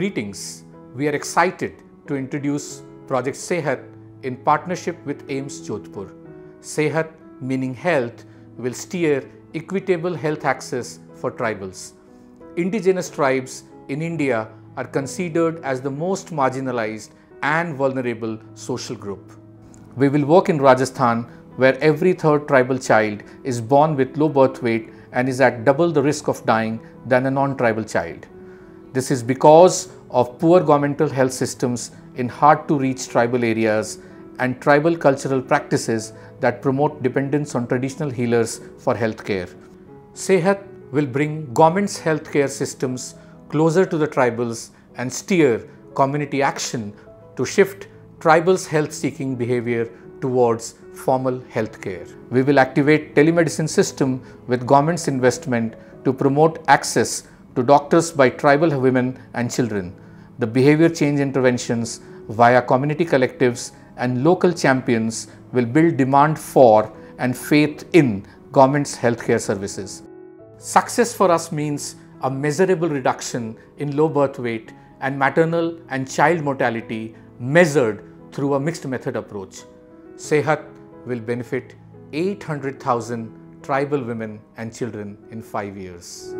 Greetings. We are excited to introduce Project Sehat in partnership with AIIMS Jodhpur. Sehat, meaning health, will steer equitable health access for tribals. Indigenous tribes in India are considered as the most marginalized and vulnerable social group. We will work in Rajasthan where every third tribal child is born with low birth weight and is at double the risk of dying than a non-tribal child. This is because of poor governmental health systems in hard to reach tribal areas and tribal cultural practices that promote dependence on traditional healers for healthcare. Sehat will bring government's healthcare systems closer to the tribals and steer community action to shift tribals' health seeking behavior towards formal healthcare. We will activate telemedicine system with government's investment to promote access to doctors by tribal women and children. The behavior change interventions via community collectives and local champions will build demand for and faith in government's healthcare services. Success for us means a measurable reduction in low birth weight and maternal and child mortality measured through a mixed method approach. Sehat will benefit 800,000 tribal women and children in five years.